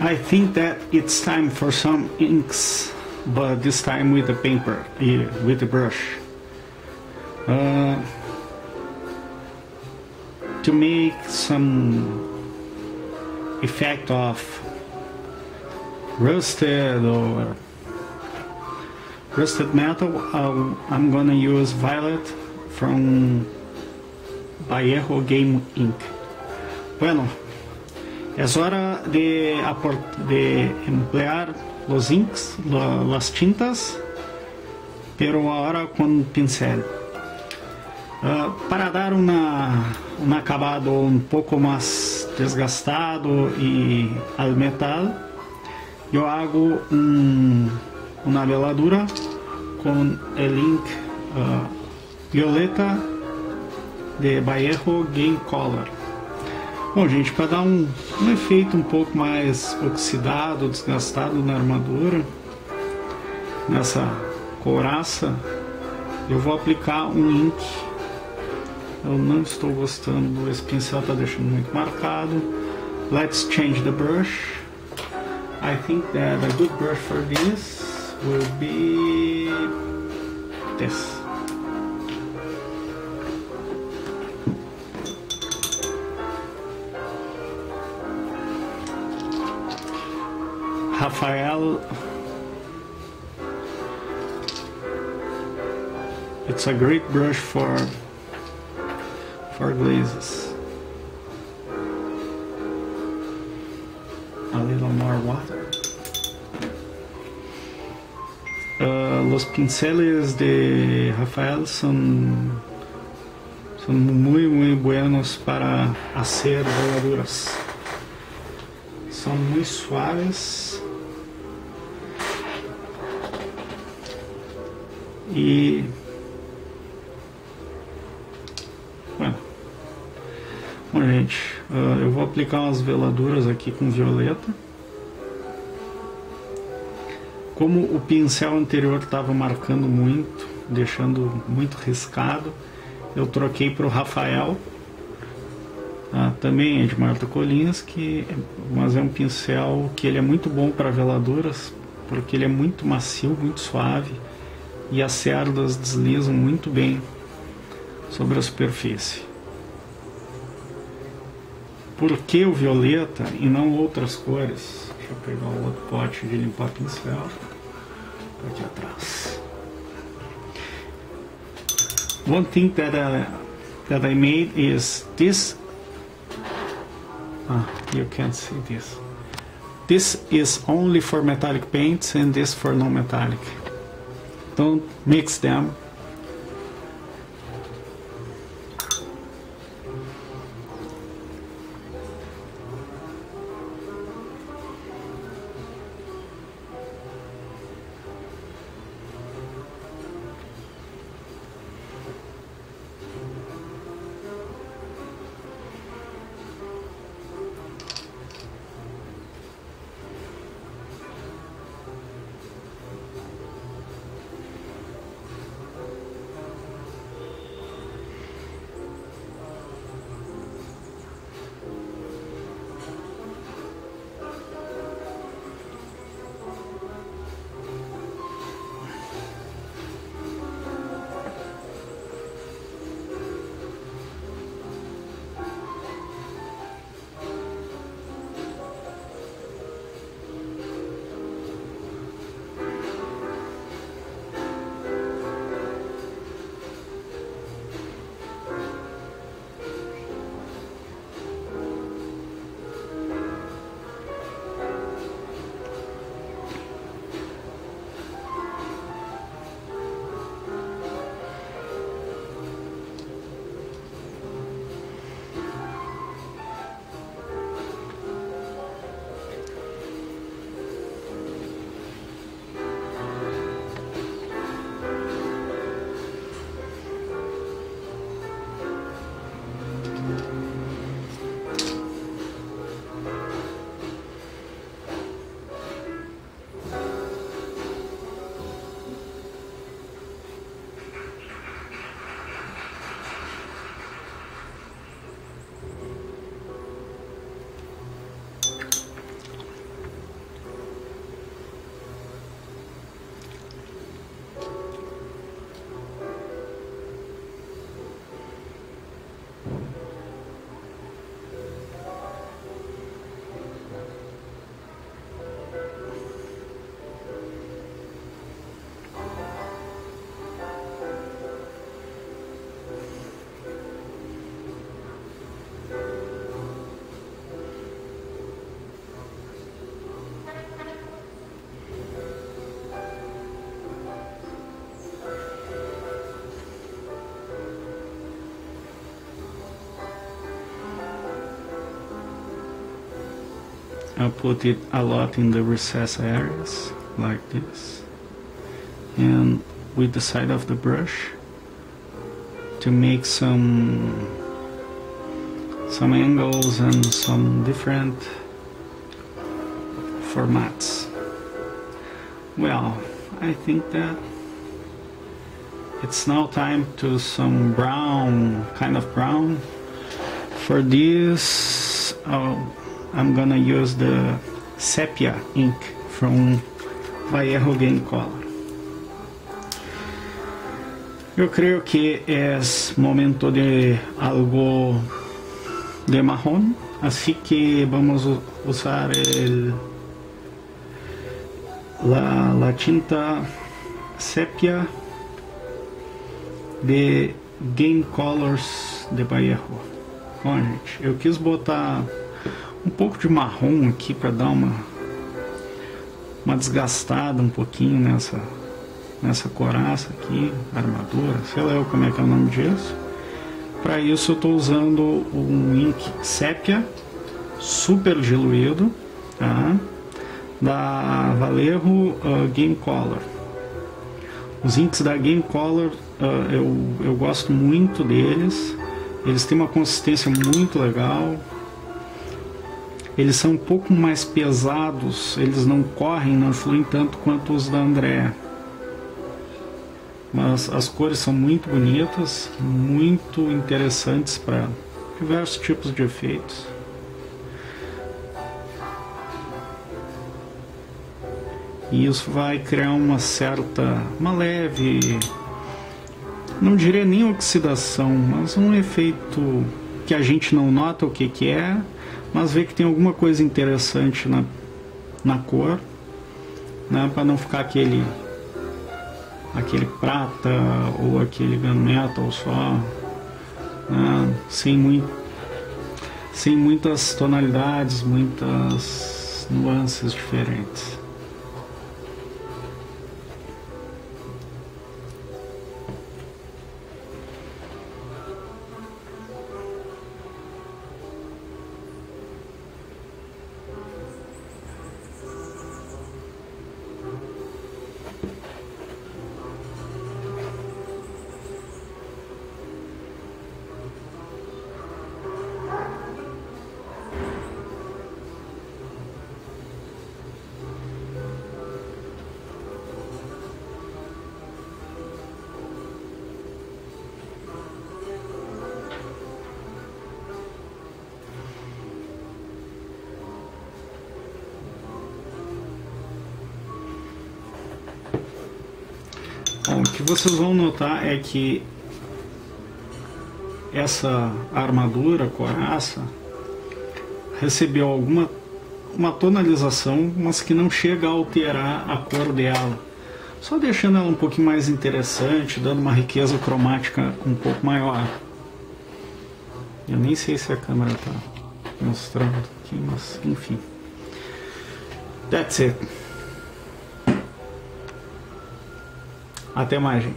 I think that it's time for some inks, but this time with the paper, with the brush. Uh, to make some effect of rusted or rusted metal, uh, I'm gonna use violet from Vallejo Game Ink. Bueno, es hora de, de emplear los inks, las tintas, pero ahora con pincel. Uh, para dar um acabado um pouco mais desgastado e al metal, eu hago um, uma veladura com o ink uh, violeta de Vallejo Game Color. Bom, gente, para dar um, um efeito um pouco mais oxidado, desgastado na armadura, nessa couraça, eu vou aplicar um ink eu não estou gostando, esse pincel está deixando muito marcado. Let's change the brush. I think that a good brush for this will be this. Rafael It's a great brush for for glazes. A little more water. Uh, los pinceles de Rafael son, son muy muy buenos para hacer veladuras. Son muy suaves y Bom, gente, uh, eu vou aplicar umas veladuras aqui com violeta. Como o pincel anterior estava marcando muito, deixando muito riscado, eu troquei para o Rafael. Ah, também é de Marta Kolinski, mas é um pincel que ele é muito bom para veladuras, porque ele é muito macio, muito suave e as cerdas deslizam muito bem sobre a superfície. Por que o violeta e não outras cores? Deixa eu pegar o outro pote de limpar pincel. Aqui atrás. One thing that I, that I made is this. Ah, you can't see this. This is only for metallic paints and this for non-metallic. Don't mix them I put it a lot in the recess areas like this. And with the side of the brush to make some some angles and some different formats. Well I think that it's now time to some brown kind of brown. For this I'm gonna use the sepia ink from Vallejo Game Color yo creo que es momento de algo de marrón así que vamos usar el la, la tinta sepia de Game Colors de Vallejo. Bom, gente, eu quis botar um pouco de marrom aqui para dar uma uma desgastada um pouquinho nessa nessa coraça aqui, armadura, sei lá como é que é o nome disso. Para isso eu estou usando um ink sépia super diluído, tá? da Vallejo uh, Game Color. Os inks da Game Color uh, eu, eu gosto muito deles. Eles têm uma consistência muito legal. Eles são um pouco mais pesados, eles não correm, não fluem tanto quanto os da André. Mas as cores são muito bonitas, muito interessantes para diversos tipos de efeitos. E isso vai criar uma certa, uma leve não diria nem oxidação, mas um efeito que a gente não nota o que, que é, mas vê que tem alguma coisa interessante na, na cor, né, para não ficar aquele aquele prata ou aquele gunmetal só, né, sem, muito, sem muitas tonalidades, muitas nuances diferentes. Bom, o que vocês vão notar é que essa armadura, coraça, recebeu alguma uma tonalização, mas que não chega a alterar a cor dela. Só deixando ela um pouquinho mais interessante, dando uma riqueza cromática um pouco maior. Eu nem sei se a câmera está mostrando aqui, mas enfim. That's it. Até mais, gente.